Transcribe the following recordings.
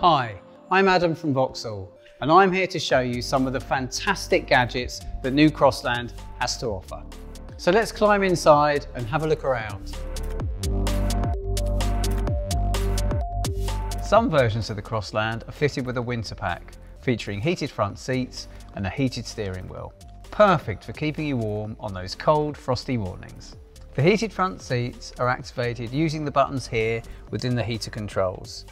Hi, I'm Adam from Vauxhall and I'm here to show you some of the fantastic gadgets that New Crossland has to offer. So let's climb inside and have a look around. Some versions of the Crossland are fitted with a winter pack, featuring heated front seats and a heated steering wheel. Perfect for keeping you warm on those cold, frosty mornings. The heated front seats are activated using the buttons here within the heater controls.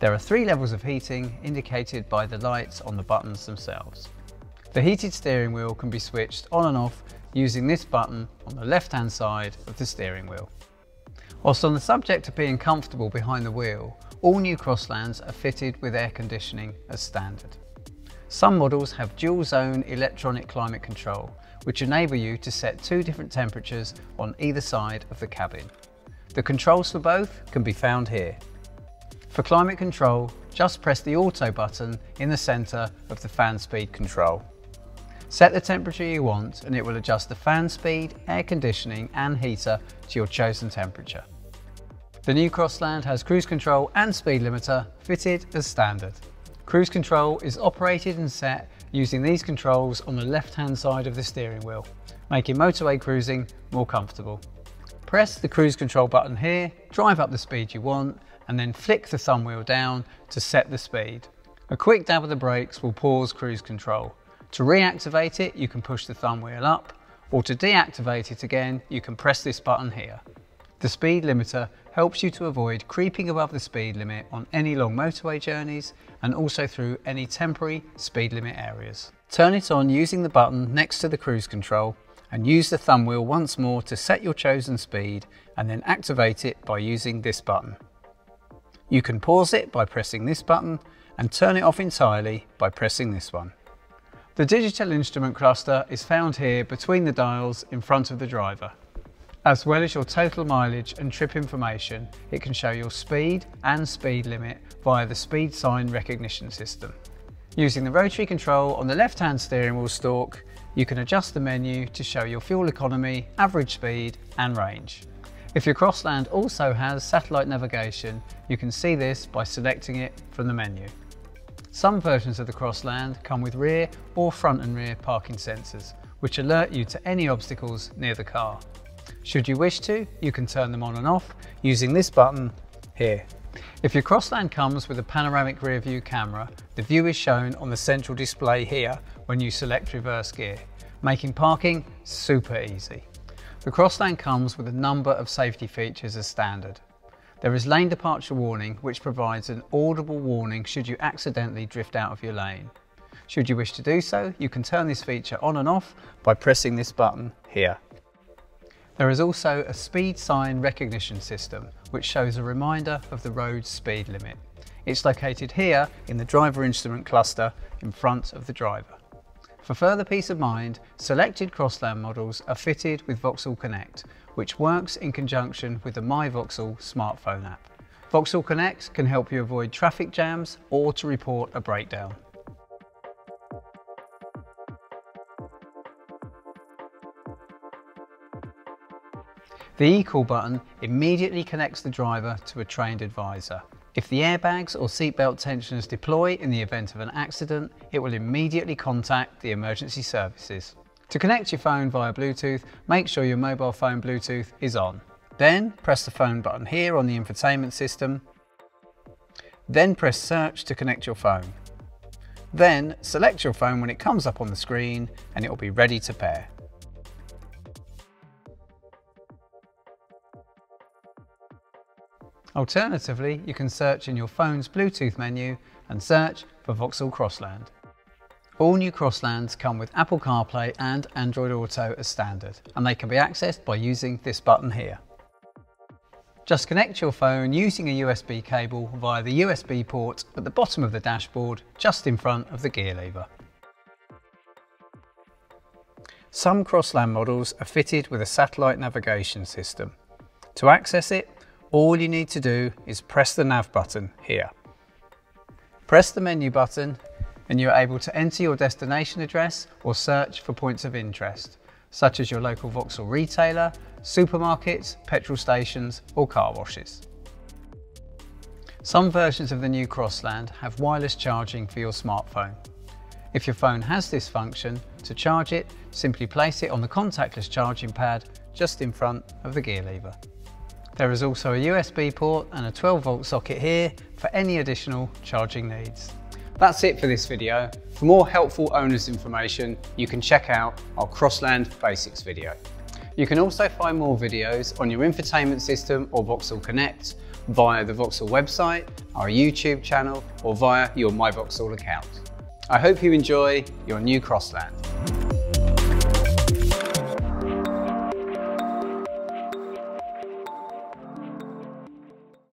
There are three levels of heating indicated by the lights on the buttons themselves. The heated steering wheel can be switched on and off using this button on the left hand side of the steering wheel. Whilst on the subject of being comfortable behind the wheel, all new Crosslands are fitted with air conditioning as standard. Some models have dual zone electronic climate control, which enable you to set two different temperatures on either side of the cabin. The controls for both can be found here. For climate control, just press the auto button in the centre of the fan speed control. Set the temperature you want and it will adjust the fan speed, air conditioning and heater to your chosen temperature. The new Crossland has cruise control and speed limiter fitted as standard. Cruise control is operated and set using these controls on the left hand side of the steering wheel, making motorway cruising more comfortable. Press the cruise control button here, drive up the speed you want and then flick the thumb wheel down to set the speed. A quick dab of the brakes will pause cruise control. To reactivate it, you can push the thumb wheel up, or to deactivate it again, you can press this button here. The speed limiter helps you to avoid creeping above the speed limit on any long motorway journeys and also through any temporary speed limit areas. Turn it on using the button next to the cruise control and use the thumb wheel once more to set your chosen speed and then activate it by using this button. You can pause it by pressing this button and turn it off entirely by pressing this one. The digital instrument cluster is found here between the dials in front of the driver. As well as your total mileage and trip information, it can show your speed and speed limit via the speed sign recognition system. Using the rotary control on the left-hand steering wheel stalk, you can adjust the menu to show your fuel economy, average speed and range. If your Crossland also has satellite navigation, you can see this by selecting it from the menu. Some versions of the Crossland come with rear or front and rear parking sensors, which alert you to any obstacles near the car. Should you wish to, you can turn them on and off using this button here. If your Crossland comes with a panoramic rear view camera, the view is shown on the central display here when you select reverse gear, making parking super easy. The Crossland comes with a number of safety features as standard. There is lane departure warning which provides an audible warning should you accidentally drift out of your lane. Should you wish to do so, you can turn this feature on and off by pressing this button here. There is also a speed sign recognition system which shows a reminder of the road speed limit. It's located here in the driver instrument cluster in front of the driver. For further peace of mind, selected Crossland models are fitted with Vauxhall Connect, which works in conjunction with the My Vauxhall smartphone app. Vauxhall Connect can help you avoid traffic jams or to report a breakdown. The eCall button immediately connects the driver to a trained advisor. If the airbags or seatbelt tensioners deploy in the event of an accident, it will immediately contact the emergency services. To connect your phone via Bluetooth, make sure your mobile phone Bluetooth is on. Then press the phone button here on the infotainment system. Then press search to connect your phone. Then select your phone when it comes up on the screen and it will be ready to pair. Alternatively, you can search in your phone's Bluetooth menu and search for Vauxhall Crossland. All new Crosslands come with Apple CarPlay and Android Auto as standard, and they can be accessed by using this button here. Just connect your phone using a USB cable via the USB port at the bottom of the dashboard, just in front of the gear lever. Some Crossland models are fitted with a satellite navigation system. To access it, all you need to do is press the nav button here. Press the menu button and you're able to enter your destination address or search for points of interest, such as your local Vauxhall retailer, supermarkets, petrol stations or car washes. Some versions of the new Crossland have wireless charging for your smartphone. If your phone has this function, to charge it, simply place it on the contactless charging pad just in front of the gear lever. There is also a USB port and a 12 volt socket here for any additional charging needs. That's it for this video. For more helpful owner's information, you can check out our Crossland Basics video. You can also find more videos on your infotainment system or Vauxhall Connect via the Vauxhall website, our YouTube channel, or via your My Vauxhall account. I hope you enjoy your new Crossland.